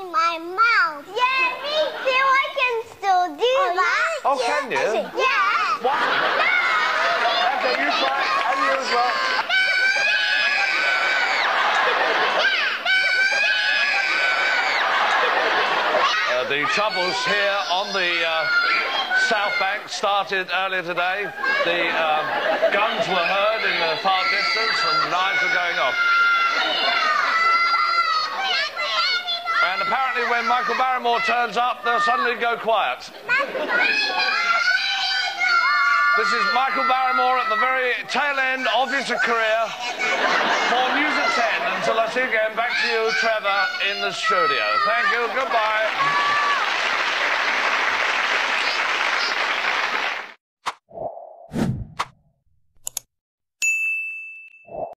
in my mouth. Yeah, me too. I can still do that. Oh, can you? Yeah. What? Okay, you try it, and you as well. Uh, the troubles here on the uh, South Bank started earlier today. The um, guns were heard in the far distance and knives were going off. And apparently when Michael Barrymore turns up, they'll suddenly go quiet. This is Michael Barrymore at the very tail end of his career for News at 10. Until I see you again, back to you, Trevor, in the studio. Thank you, goodbye.